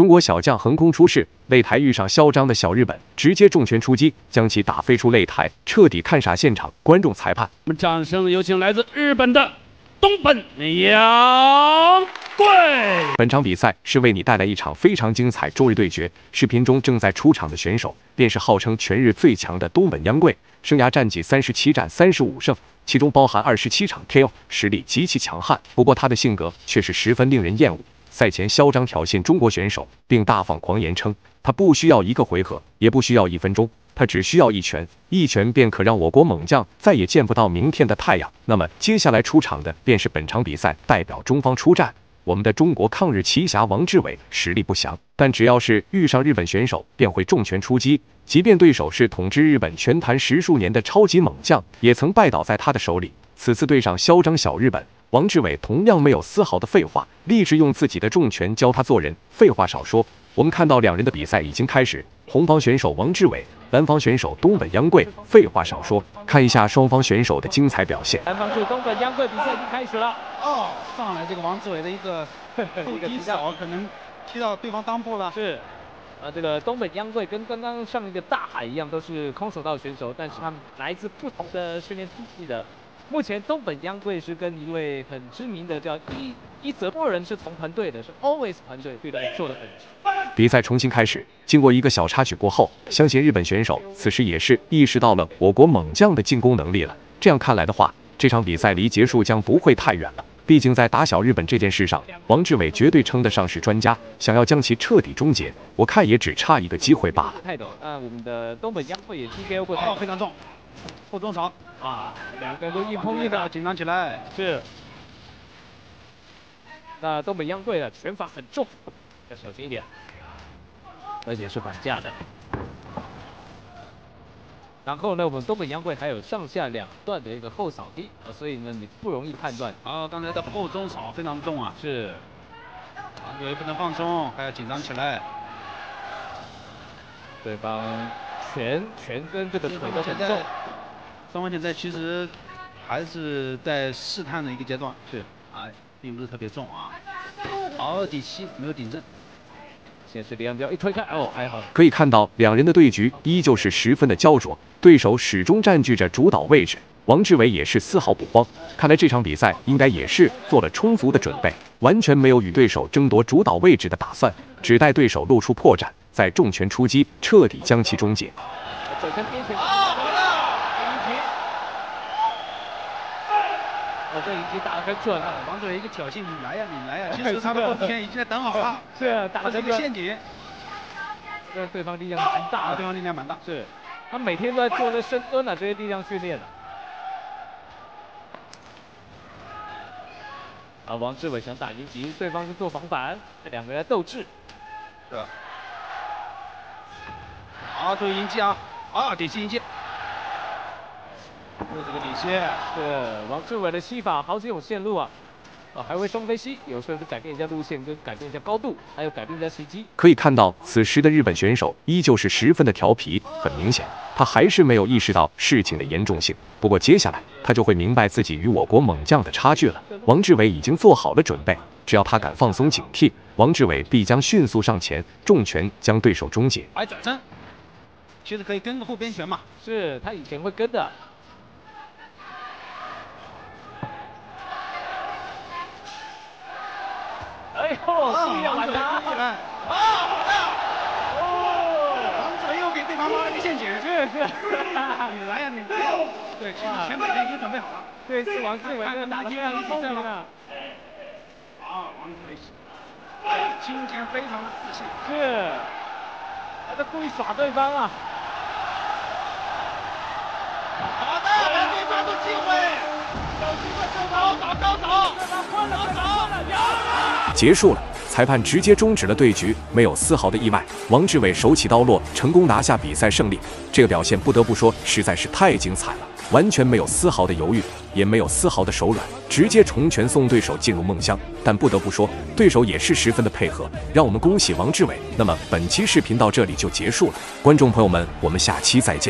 中国小将横空出世，擂台遇上嚣张的小日本，直接重拳出击，将其打飞出擂台，彻底看傻现场观众裁判。我们掌声有请来自日本的东本洋贵。本场比赛是为你带来一场非常精彩周日对决。视频中正在出场的选手，便是号称全日最强的东本央贵，生涯战绩三十七战三十五胜，其中包含二十七场 KO，实力极其强悍。不过他的性格却是十分令人厌恶。赛前嚣张挑衅中国选手，并大放狂言称，他不需要一个回合，也不需要一分钟，他只需要一拳，一拳便可让我国猛将再也见不到明天的太阳。那么接下来出场的便是本场比赛代表中方出战，我们的中国抗日奇侠王志伟，实力不详，但只要是遇上日本选手，便会重拳出击，即便对手是统治日本拳坛十数年的超级猛将，也曾拜倒在他的手里。此次对上嚣张小日本。王志伟同样没有丝毫的废话，立志用自己的重拳教他做人。废话少说，我们看到两人的比赛已经开始。红方选手王志伟，蓝方选手东本央贵。废话少说，看一下双方选手的精彩表现。蓝方是东本央贵，比赛已经开始了。哦，上来这个王志伟的一个后踢脚，可能踢到对方裆部了。是，啊，这个东本央贵跟刚刚上一个大海一样，都是空手道选手，但是他们来自不同的训练体系的。目前东本央贵是跟一位很知名的叫伊伊泽波人是同团队的，是 Always 团队，对的，做的很。比赛重新开始，经过一个小插曲过后，相信日本选手此时也是意识到了我国猛将的进攻能力了。这样看来的话，这场比赛离结束将不会太远了。毕竟在打小日本这件事上，王志伟绝对称得上是专家，想要将其彻底终结，我看也只差一个机会罢了。泰斗，啊，我们的东本央贵也 PKO 过，非常重。后中场啊，两个人都硬碰硬的，紧张起来。是。那东北央队的拳法很重，要小心一点，而且是反架的。然后呢，我们东北央队还有上下两段的一个后扫踢，所以呢，你不容易判断。啊，刚才的后中扫非常重啊。是。啊，因为不能放松，还要紧张起来。对方。拳拳跟这个腿都很重，双方现在其实还是在试探的一个阶段，是，啊，并不是特别重啊。好，底七没有顶正，先是两脚一推开，哦，还好。可以看到两人的对局依旧是十分的焦灼，对手始终占据着主导位置，王志伟也是丝毫不慌。看来这场比赛应该也是做了充足的准备，完全没有与对手争夺主导位置的打算，只待对手露出破绽。再重拳出击，彻底将其终结。走边拳，哦，这已经打得很准了。王志伟一个挑衅，你来呀，你来呀！其实他的后天已经在等好了。是，打了一个陷阱。这对方力量蛮大，对方力量蛮大。是，他每天都在做这深蹲啊，这些力量训练的。啊，王志伟想打赢敌，对方是做防反，两个人斗智。是。好，注意迎击啊！啊，点击迎击。用这个底线，是王志伟的戏法好几种线路啊，啊，还会双飞吸，有时候是改变一下路线，跟改变一下高度，还有改变一下时机。可以看到，此时的日本选手依旧是十分的调皮，很明显，他还是没有意识到事情的严重性。不过接下来，他就会明白自己与我国猛将的差距了。王志伟已经做好了准备，只要他敢放松警惕，王志伟必将迅速上前，重拳将对手终结。哎转身。其实可以跟个后边拳嘛，是他以前会跟的。哎呦，力量蛮大。哦，王子又给对方挖了个陷阱。是是。你来呀你。对，前面已经准备好了。对，是王志伟打的非常聪明啊。啊，王志伟，今天非常的自信。是。他在故意耍对方啊！好的，赶紧抓住机会，有机会就高手，高手，结束了，裁判直接终止了对局，没有丝毫的意外。王志伟手起刀落，成功拿下比赛胜利。这个表现不得不说实在是太精彩了，完全没有丝毫的犹豫，也没有丝毫的手软，直接重拳送对手进入梦乡。但不得不说，对手也是十分的配合，让我们恭喜王志伟。那么本期视频到这里就结束了，观众朋友们，我们下期再见。